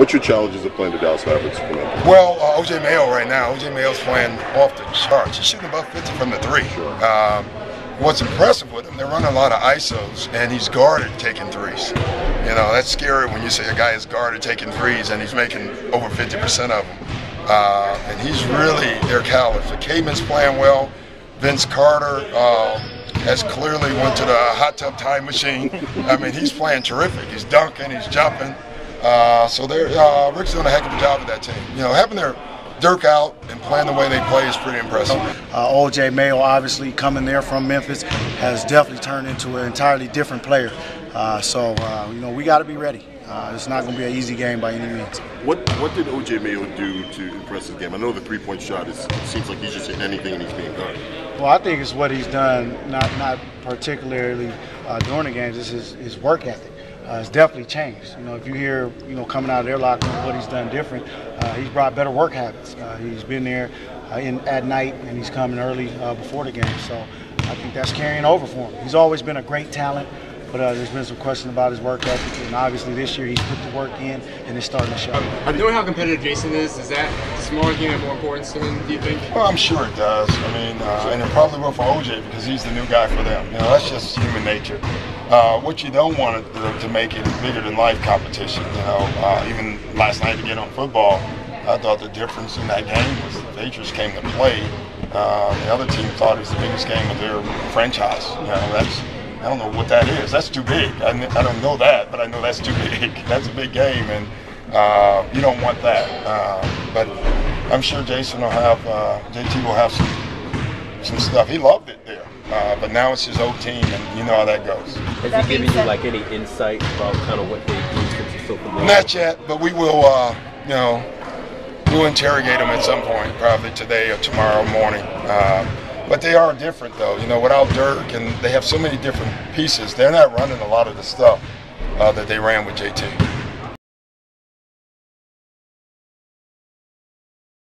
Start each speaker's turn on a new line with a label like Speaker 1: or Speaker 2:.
Speaker 1: What's your challenges of playing the Dallas Mavericks?
Speaker 2: Well, uh, OJ Mayo right now. OJ Mayo's playing off the charts. He's shooting about 50 from the three.
Speaker 1: Sure.
Speaker 2: Um, what's impressive with him, they're running a lot of ISOs, and he's guarded taking threes. You know, that's scary when you say a guy is guarded taking threes and he's making over 50% of them. Uh, and he's really their caliber. So Kaman's playing well. Vince Carter uh, has clearly went to the hot tub time machine. I mean, he's playing terrific. He's dunking, he's jumping. Uh, so they're, uh, Rick's doing a heck of a job with that team. You know, having their Dirk out and playing the way they play is pretty impressive.
Speaker 3: Uh, OJ Mayo, obviously coming there from Memphis, has definitely turned into an entirely different player. Uh, so uh, you know we got to be ready. Uh, it's not going to be an easy game by any means.
Speaker 1: What what did OJ Mayo do to impress this game? I know the three point shot is it seems like he's just hitting anything and he's being guarded.
Speaker 3: Well, I think it's what he's done, not not particularly uh, during the games. It's his, his work ethic. Uh, it's definitely changed. You know, if you hear, you know, coming out of their locker room what he's done different, uh, he's brought better work habits. Uh, he's been there uh, in at night and he's coming early uh, before the game. So I think that's carrying over for him. He's always been a great talent, but uh, there's been some question about his work ethic, and obviously this year he's put the work in and it's starting to show.
Speaker 4: Um, knowing how competitive Jason is, is that smaller game have more importance to him? Do you think?
Speaker 2: Well, I'm sure it does. I mean, uh, and it probably will for OJ because he's the new guy for them. You know, that's just human nature. Uh, what you don't want to, to make it is bigger than life competition. You know, uh, even last night to get on football, I thought the difference in that game was the Patriots came to play. Uh, the other team thought it was the biggest game of their franchise. You know, that's I don't know what that is. That's too big. I, I don't know that, but I know that's too big. That's a big game, and uh, you don't want that. Uh, but I'm sure Jason will have, JT will have some some stuff. He loved it there. Uh, but now it's his old team, and you know how that goes.
Speaker 5: Has he given you like any insight about kind of what they do since you're so familiar?
Speaker 2: Not yet, but we will. Uh, you know, we'll interrogate him at some point, probably today or tomorrow morning. Uh, but they are different, though. You know, without Dirk, and they have so many different pieces. They're not running a lot of the stuff uh, that they ran with JT.